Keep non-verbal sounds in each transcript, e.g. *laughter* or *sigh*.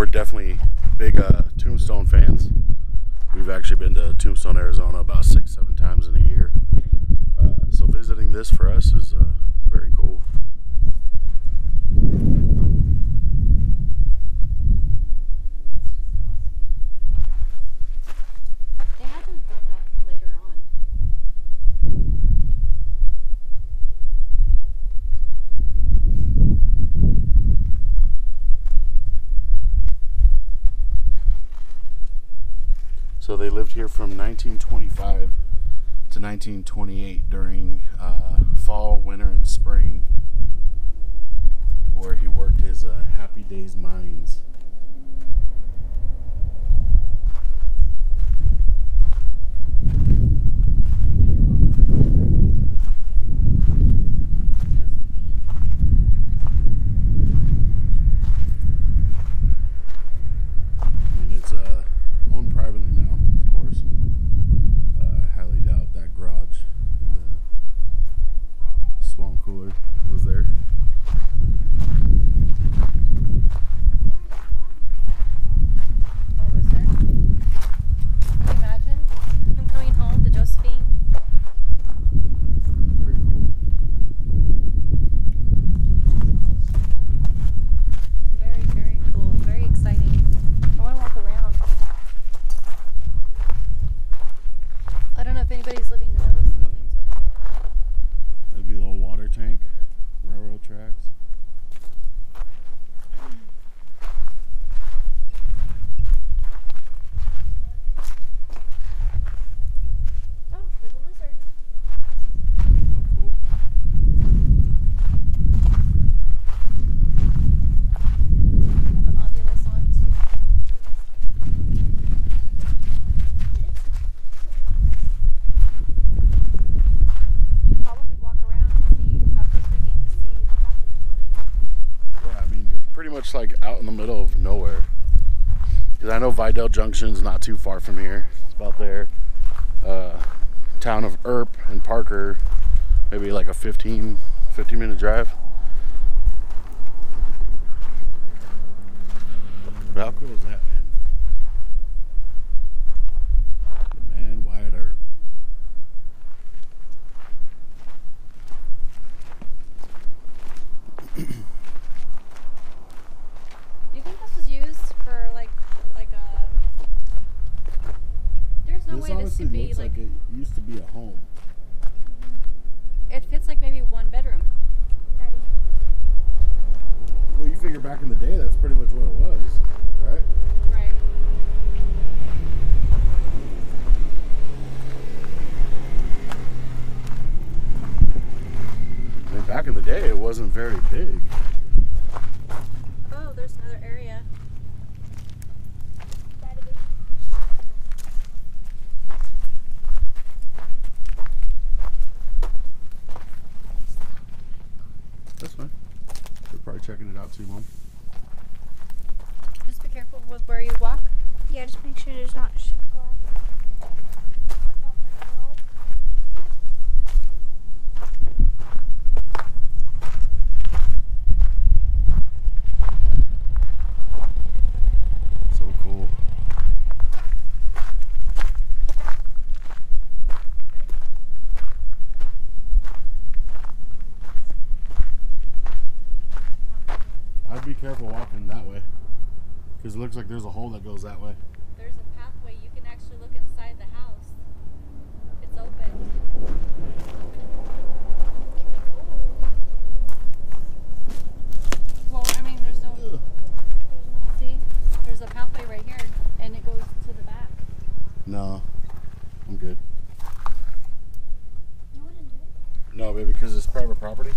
we're definitely big uh, Tombstone fans. We've actually been to Tombstone, Arizona about six, seven times in a year. Uh, so visiting this for us is uh, very cool. They had to have built that later on. So they lived here from 1925 to 1928 during uh, fall, winter, and spring, where he worked his uh, Happy Days mines. I mean, it's uh, owned privately now, of course. Uh, I highly doubt that garage and the swamp cooler was there. Oh, was there? Can you imagine him coming home to Josephine? Very cool. Very, very cool. Very exciting. I want to walk around. I don't know if anybody's living in those buildings over there. That'd be the old water tank, railroad tracks. Oh, there's a lizard. Oh, cool. We have an Ovilus on too. Probably walk around and see how close we can see the back of the building. Yeah, I mean, you're pretty much like out in the middle of nowhere. Because I know Vidal Junction's not too far from here. It's about there. Uh, town of Earp and Parker, maybe like a 15, 15 minute drive. But how cool is that, man? The man Wyatt Earp. Do you think this was used for like like a? There's no way this could be like. it used to be a home. It fits like maybe one bedroom. Well, you figure back in the day, that's pretty much what it was, right? Right. I mean, back in the day, it wasn't very big. Oh, there's another area. That's fine. They're probably checking it out too, Mom. Just be careful with where you walk. Yeah, just make sure there's not sh- glass. So cool. I'd be careful walking that way. Because it looks like there's a hole that goes that way. There's a pathway. You can actually look inside the house. It's open. Well, I mean, there's no. See, there's a pathway right here, and it goes to the back. No, I'm good. You wouldn't do it? No, baby, because it's private property.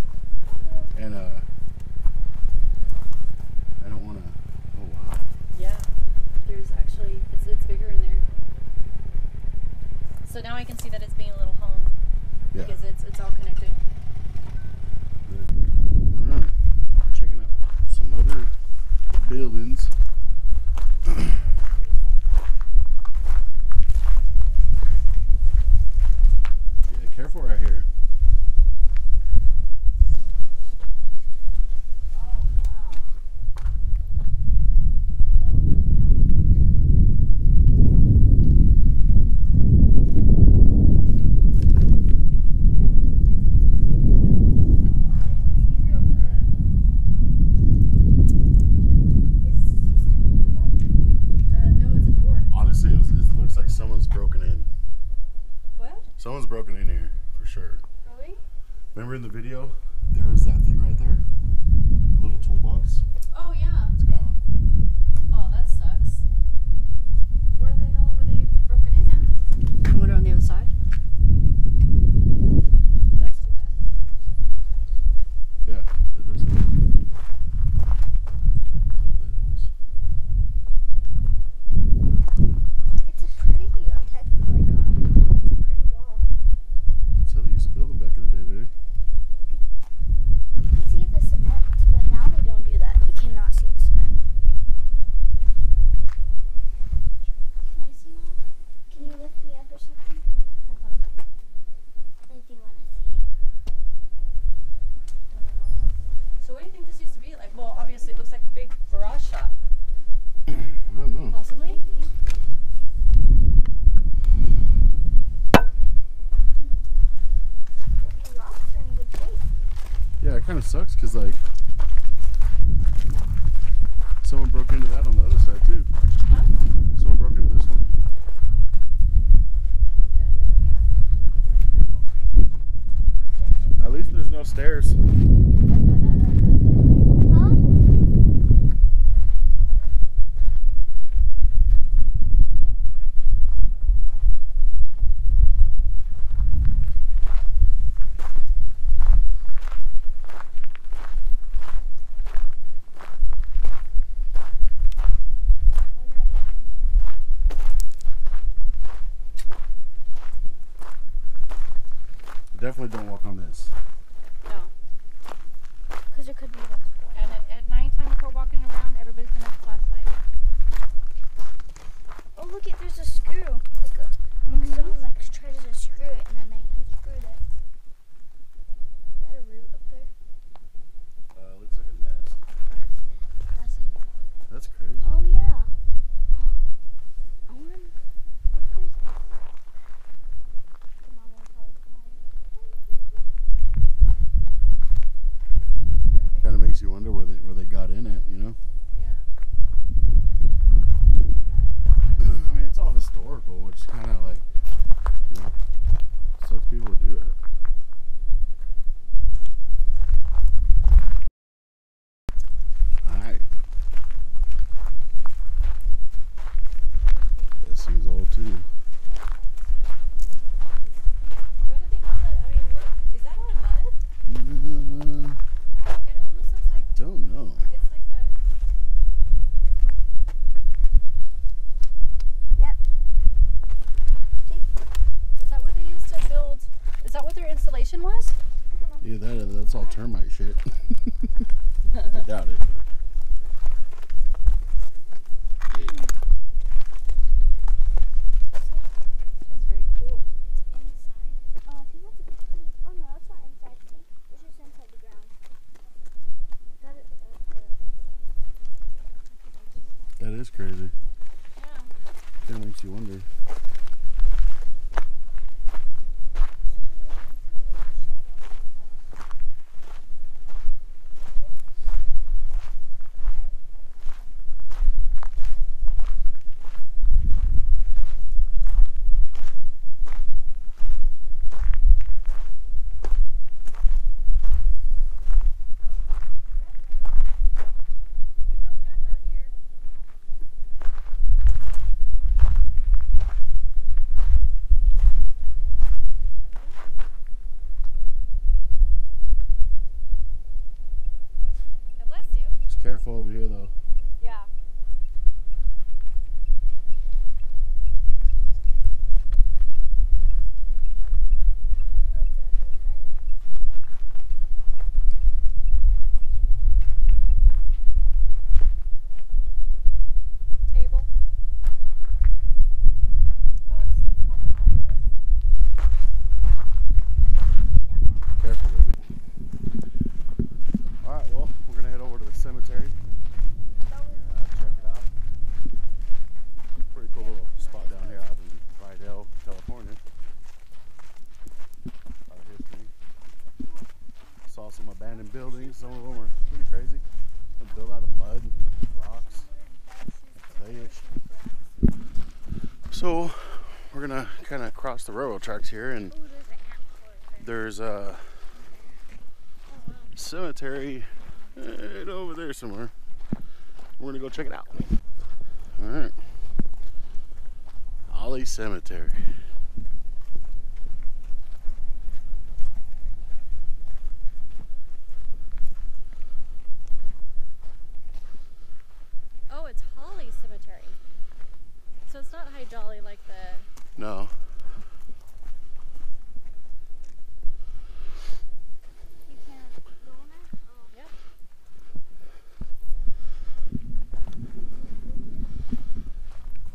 And, uh, I don't want to. Oh, wow. Yeah, there's actually it's it's bigger in there. So now I can see that it's being a little home Yeah. because it's it's all connected. kind of sucks because like someone broke into that on the other side too. Huh? Someone broke into this one. At least there's no stairs. all termite shit. *laughs* kind of across the railroad tracks here, and there's a cemetery right over there somewhere. We're gonna go check it out. All right, Holly Cemetery.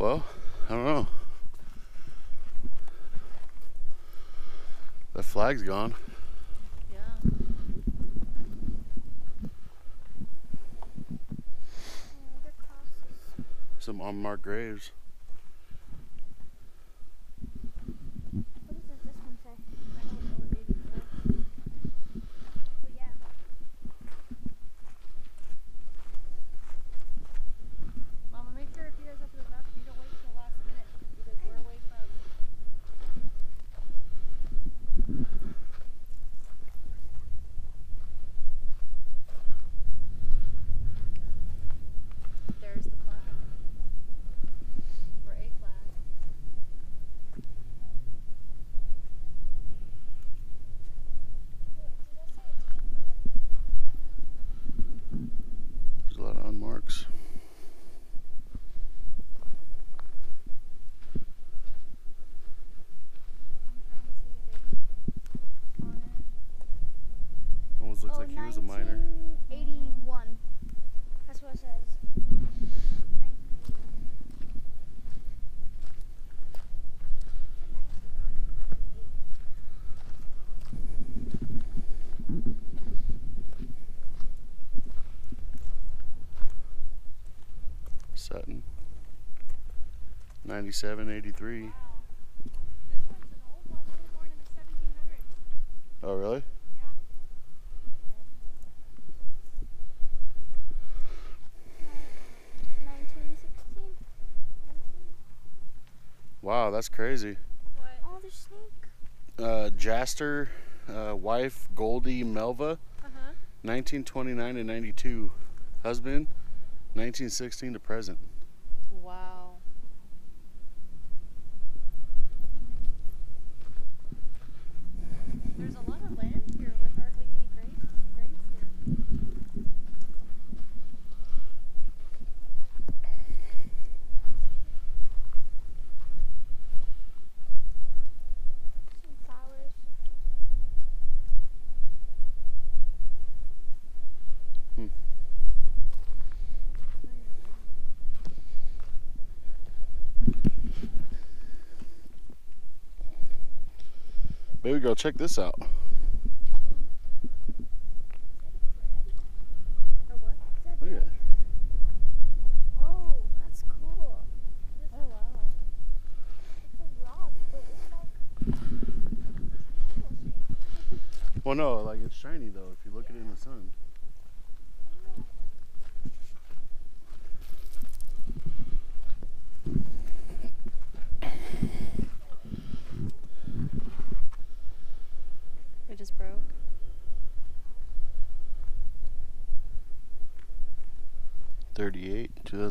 well, I don't know. That flag's gone. Yeah. Some unmarked graves. 97, Oh, really? Wow, that's crazy. What? Uh, Jaster, uh, wife Goldie Melva, uh -huh. 1929 to 92. Husband, 1916 to present. we go. Check this out. Well, no, like it's shiny though if you look yeah. at it in the sun.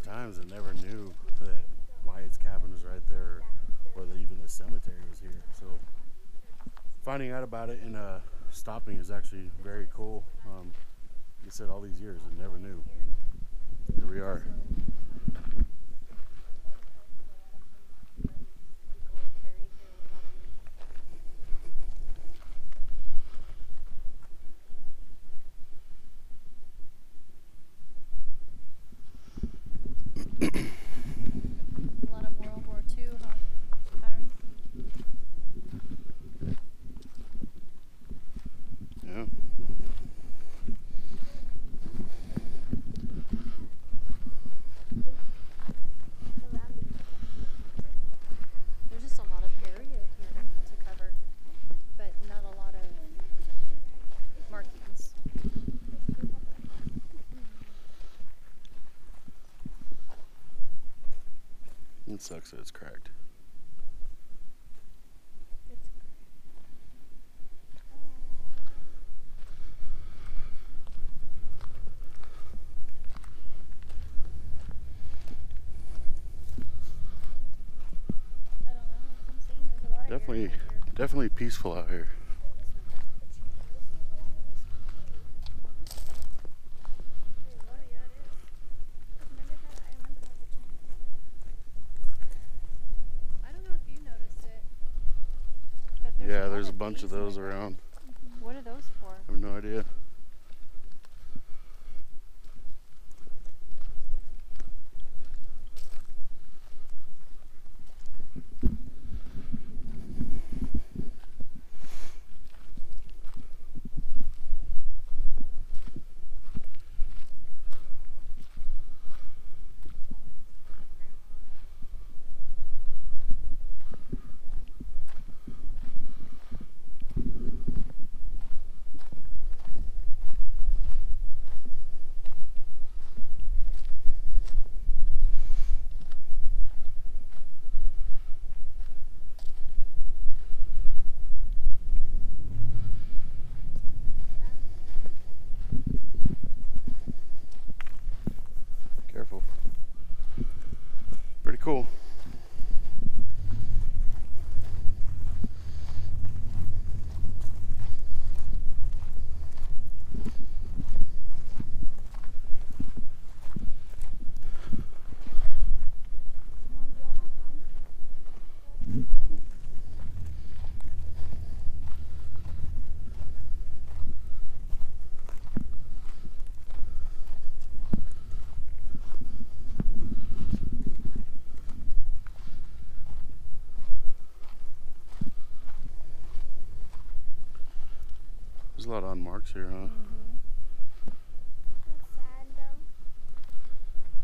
times and never knew that Wyatt's cabin was right there, or, or that even the cemetery was here. So finding out about it and uh, stopping is actually very cool. Um, like I said, all these years, and never knew. Here we are. A lot of World War II, huh? Patterns. Yeah. There's just a lot of area here to, to cover, but not a lot of markings. It sucks that it's cracked. It's I don't know. That's what I'm saying. There's a lot of area Definitely, definitely peaceful out here. Oh, yeah, it is. I don't know if you noticed it. But there's Yeah, lot there's a bunch of those around. What are those for? I have no idea. Careful. Pretty cool. There's a lot of unmarks here, huh? Mm-hmm.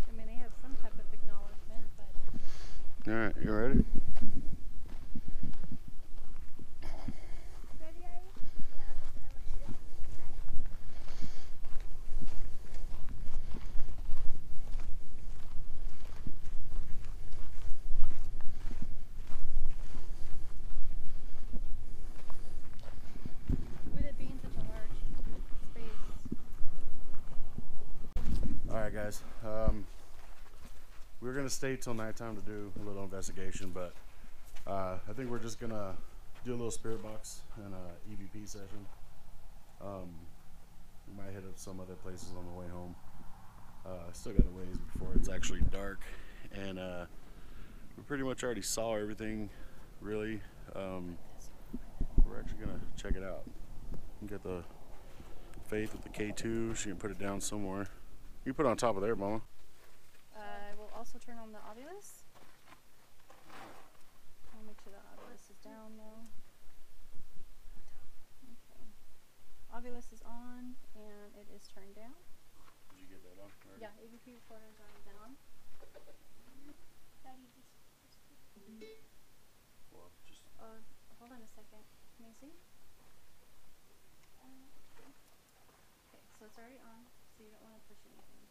I mean, they have some type of acknowledgement, but Alright, you ready? with it being such a large space, Alright, guys. Um, we are going to stay till nighttime to do a little investigation, but uh, I think we're just to do a little spirit box and a EVP session. Um, we might hit up some other places on the way home. Uh, still got a ways before it's actually dark, and uh, we pretty much already saw everything, really. Um, we're actually to check it out. Get the Faith with the K2. She can put it down somewhere. You put it on top of there, Mama. I will also turn on the Ovilus. I'll make sure the Ovilus is down though. Okay. Ovilus is on and it is turned down. Did you get that on? Yeah, EVP recorders are down. Well, just Uh, hold on a second. Can you see? Okay, so it's already on, so you don't want to push anything.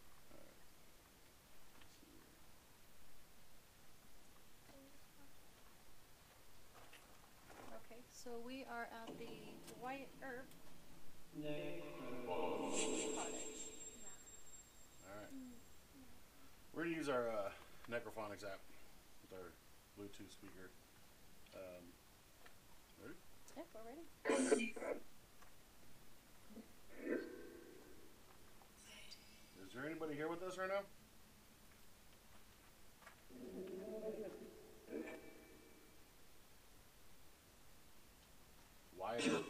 Okay, so we are at the Wyatt Earp All right. We're gonna use our uh, Necrophonics app with our Bluetooth speaker. Um, ready? Yep, we're ready. Is there anybody here with us right now? Wyatt Earp?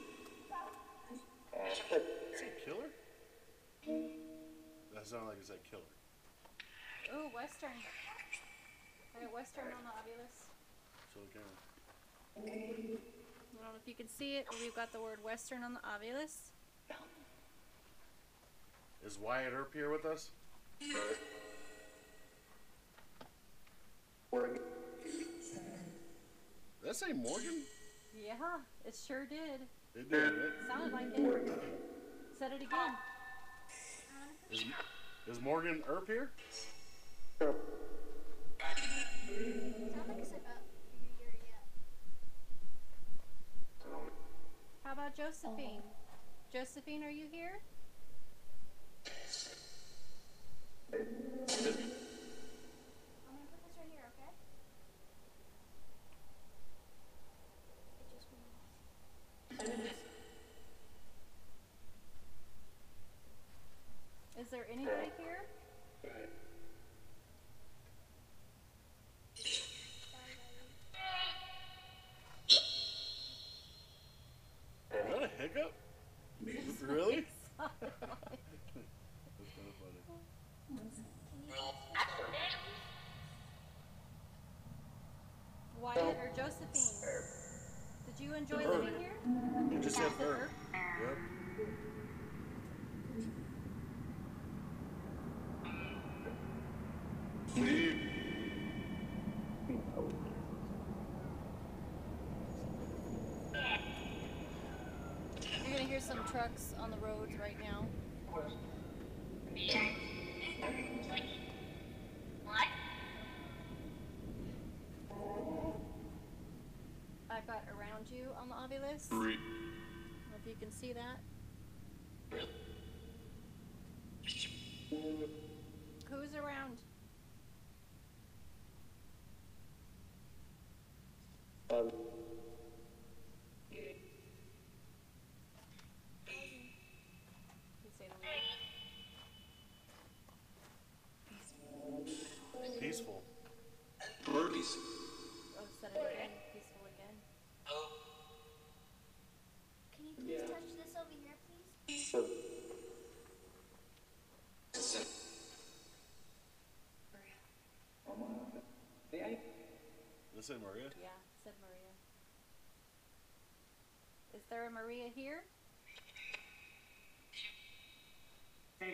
Uh, Is it killer? That sounded like it said killer. Ooh, Western. I got Western on the Ovilus. So again. I don't know if you can see it, but we've got the word Western on the Ovilus. Is Wyatt Earp here with us? Did that say Morgan? Yeah, it sure did. It did, right? Sounded like it. Said it again. Is, is Morgan Earp here? Sounds like it said up. You're, you're, yeah. How about Josephine? Josephine, are you here? I'm gonna put this right here, okay? It just went off. Is there anybody here? Is that a hiccup? really? Sounded That's kind of funny. Wyatt or Josephine? Did you enjoy Earp. living here? You just said Captain Earp. Earp? Yep. Hear some trucks on the roads right now. I've got around you on the. I don't know if you can see that. Is Maria. Yeah, said Maria. Is there a Maria here? Do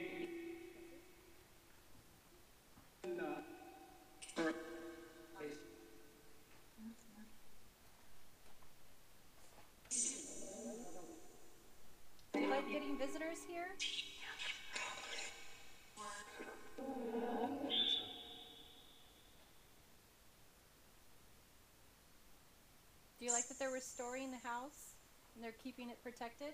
you like getting visitors here? Do you like that they're restoring the house and they're keeping it protected?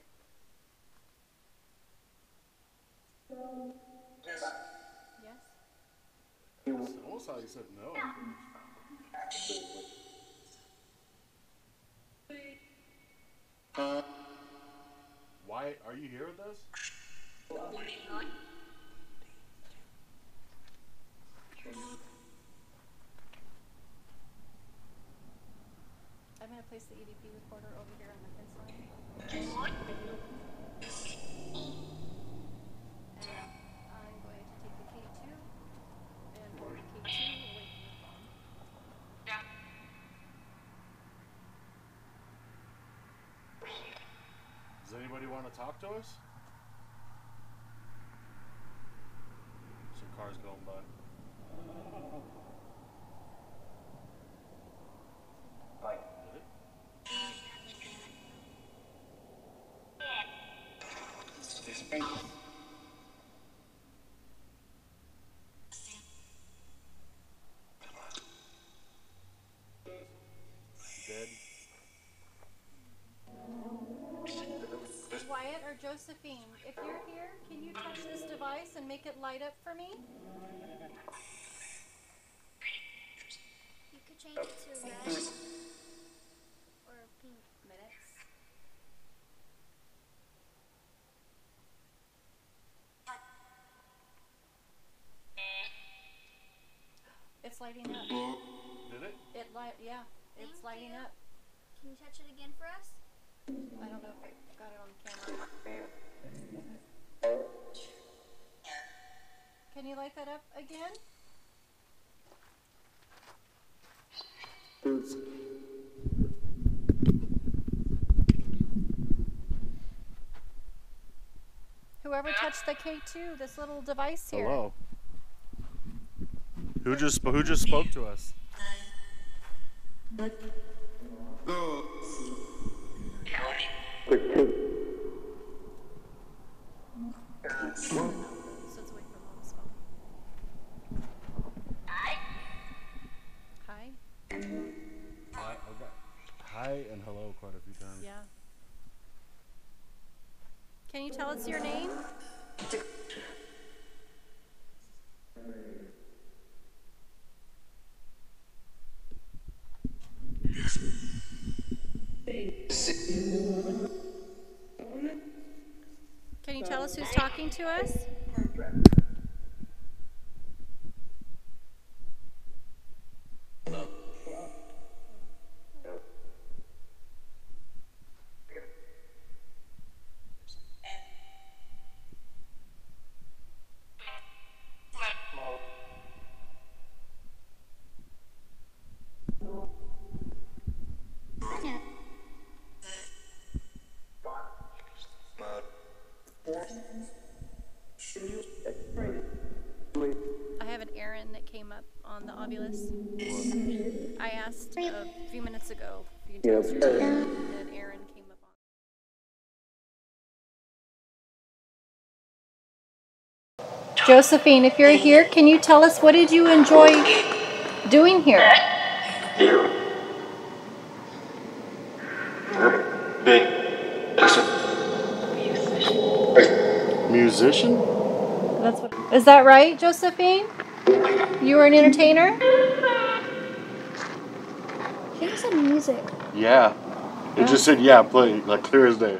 Yes. It's almost how you said no. Why are you here with us? The recorder over here on the fence line. And I'm going to take the K2 and move the K2 away from the phone. Does anybody want to talk to us? Some cars going by. Josephine, if you're here, can you touch this device and make it light up for me? You could change it to red or pink. Minutes. It's lighting up. Did it? It light, yeah, it's Thank lighting you. up. Can you touch it again for us? I don't know if I got it on camera. Can you light that up again? Whoever touched the K2, this little device here. Hello. Who just who just spoke to us? So it's away from mom's phone. Hi. Hi and hello quite a few times. Yeah. Can you tell us your name? Us who's talking to us? I have an errand that came up on the Ovilus. I asked a few minutes ago if you can tell us your name, and an errand came up on. Josephine, if you're here, can you tell us what did you enjoy doing here? Musician? That's what. Is that right, Josephine? You were an entertainer. I think it said music. Yeah. It just said yeah, play like clear as day.